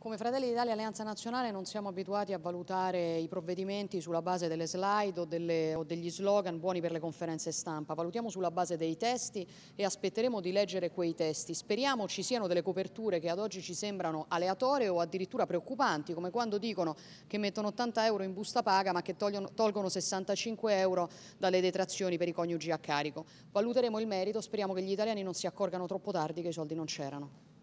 Come Fratelli d'Italia Alleanza Nazionale non siamo abituati a valutare i provvedimenti sulla base delle slide o, delle, o, degli slogan buoni per le conferenze stampa, valutiamo sulla base dei testi e aspetteremo di leggere quei testi. Speriamo ci siano delle coperture che ad oggi ci sembrano aleatorie o addirittura preoccupanti, come quando dicono che mettono 80 euro in busta paga ma che togliono, tolgono 65 euro dalle detrazioni per i coniugi a carico. Valuteremo il merito, speriamo che gli italiani non si accorgano troppo tardi che i soldi non c'erano.